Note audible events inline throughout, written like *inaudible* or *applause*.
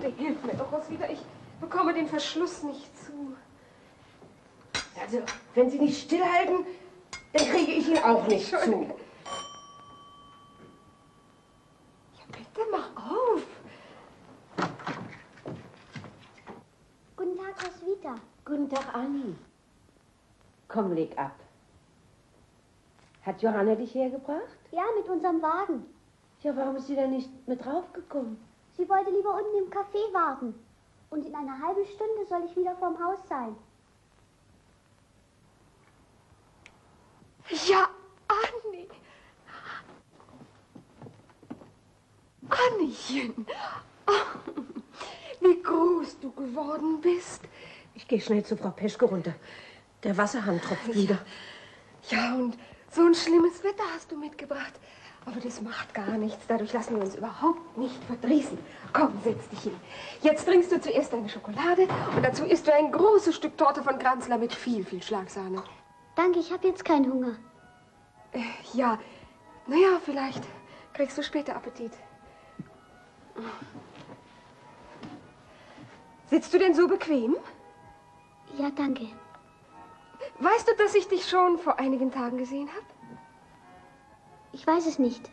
Bitte hilf mir doch, Roswitha. Ich bekomme den Verschluss nicht zu. Also, wenn Sie nicht stillhalten, dann kriege ich ihn auch nicht zu. Ja, bitte mach auf. Guten Tag, Roswitha. Guten Tag, Anni. Komm, leg ab. Hat Johanna dich hergebracht? Ja, mit unserem Wagen. Ja, warum ist sie da nicht mit draufgekommen? Sie wollte lieber unten im Café warten. Und in einer halben Stunde soll ich wieder vorm Haus sein. Ja, Anni. Anniechen. Oh, wie groß du geworden bist. Ich gehe schnell zu Frau Peschke runter. Der Wasserhahn tropft wieder. Ja, und so ein schlimmes Wetter hast du mitgebracht. Aber das macht gar nichts. Dadurch lassen wir uns überhaupt nicht verdrießen. Komm, setz dich hin. Jetzt trinkst du zuerst eine Schokolade und dazu isst du ein großes Stück Torte von Granzler mit viel, viel Schlagsahne. Danke, ich habe jetzt keinen Hunger. Äh, ja, naja, vielleicht kriegst du später Appetit. Sitzt du denn so bequem? Ja, danke. Weißt du, dass ich dich schon vor einigen Tagen gesehen habe? Ich weiß es nicht.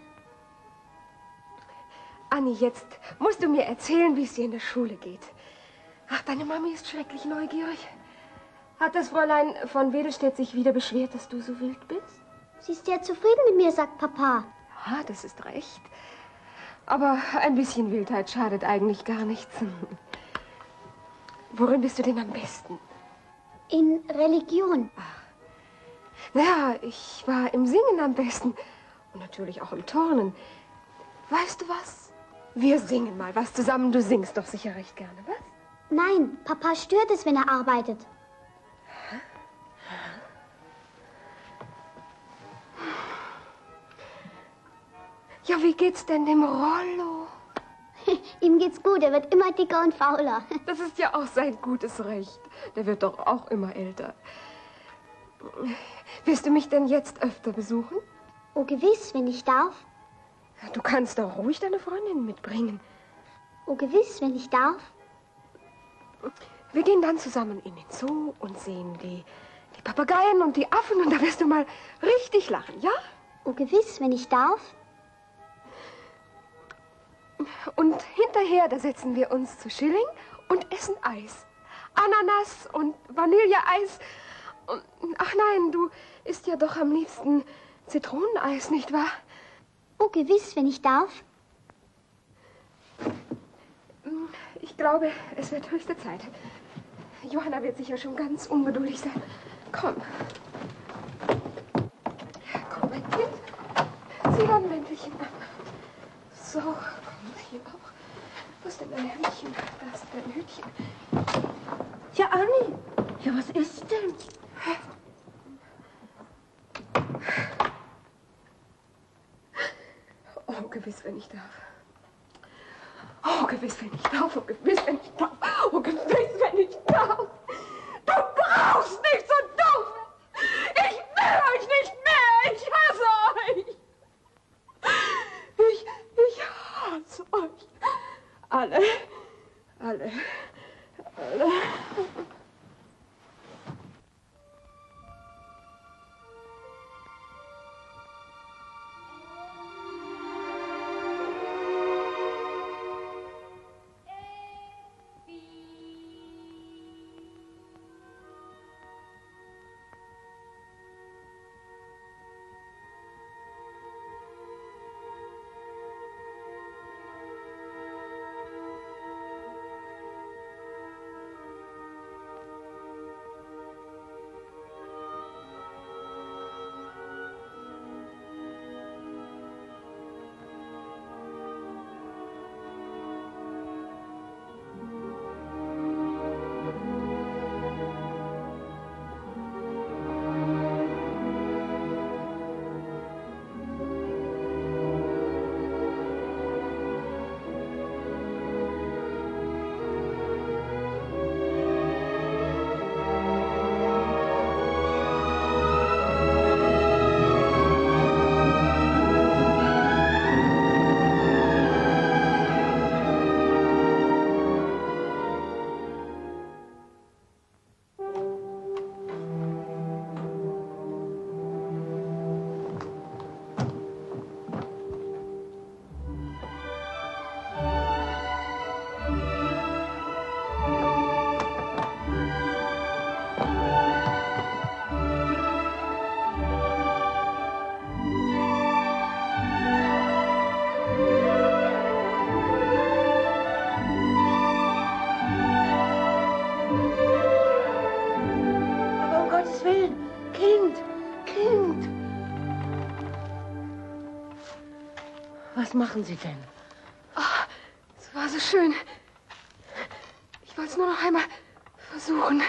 Anni, jetzt musst du mir erzählen, wie es dir in der Schule geht. Ach, deine Mami ist schrecklich neugierig. Hat das Fräulein von Wedelstedt sich wieder beschwert, dass du so wild bist? Sie ist sehr zufrieden mit mir, sagt Papa. Ja, das ist recht. Aber ein bisschen Wildheit schadet eigentlich gar nichts. Worin bist du denn am besten? In Religion. Naja, ich war im Singen am besten. Und natürlich auch im Turnen. Weißt du was? Wir singen mal was zusammen. Du singst doch sicher recht gerne, was? Nein, Papa stört es, wenn er arbeitet. Ja, wie geht's denn dem Rollo? *laughs* Ihm geht's gut, er wird immer dicker und fauler. *laughs* Das ist ja auch sein gutes Recht. Der wird doch auch immer älter. Willst du mich denn jetzt öfter besuchen? Oh, gewiss, wenn ich darf. Du kannst doch ruhig deine Freundin mitbringen. Oh, gewiss, wenn ich darf. Wir gehen dann zusammen in den Zoo und sehen die, die Papageien und die Affen und da wirst du mal richtig lachen, ja? Oh, gewiss, wenn ich darf. Und hinterher, da setzen wir uns zu Schilling und essen Eis. Ananas und Vanilleeis. Ach nein, du isst ja doch am liebsten Zitroneneis, nicht wahr? Oh, gewiss, wenn ich darf. Ich glaube, es wird höchste Zeit. Johanna wird sicher schon ganz ungeduldig sein. Komm. Komm, mein Kind. Zieh dein Mäntelchen an. So, komm hier auch. Wo ist denn dein Hütchen? Da ist dein Hütchen. Ja, Anni. Ja, was ist denn? Oh, gewiss, wenn ich darf. Oh, gewiss, wenn ich darf. Oh, gewiss, wenn ich darf. Oh, gewiss, wenn ich darf. Du brauchst nicht so doof. Ich will euch nicht mehr. Ich hasse euch. Ich, ich hasse euch. Alle. Alle. Alle. Was machen Sie denn? Es war so schön. Ich wollte es nur noch einmal versuchen.